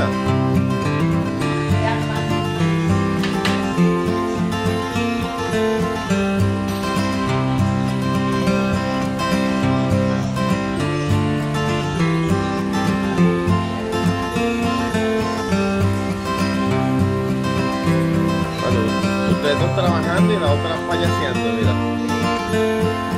ayuda. Bueno, ustedes dos trabajando y la otra falleciendo, mira.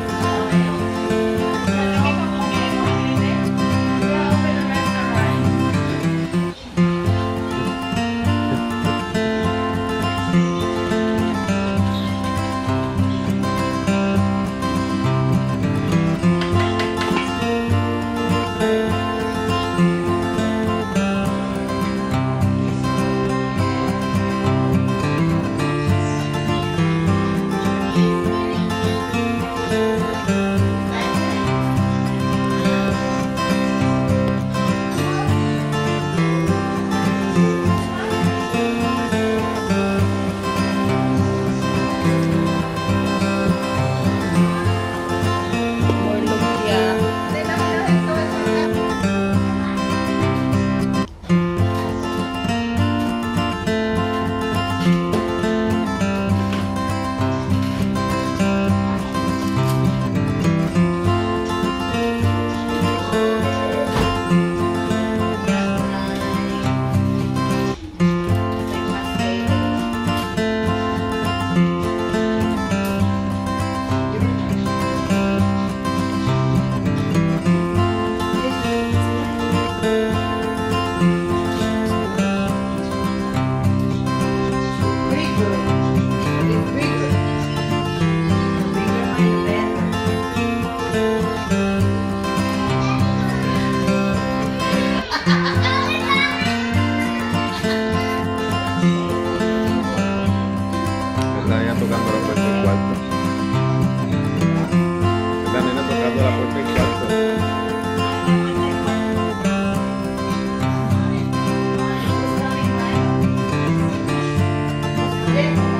Yeah.